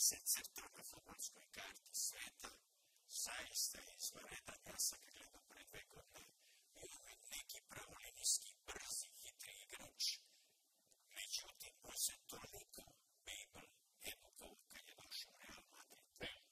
se crta na futbolskoj karti sveta, zaista je izvanredan. Ja sam ga gledao pre dve godine, je neki pravolinijski, brzi, hitri igrač. Međutim, on se toliko Bejbel edukovao kad je došao Real Madrid. Bejbel,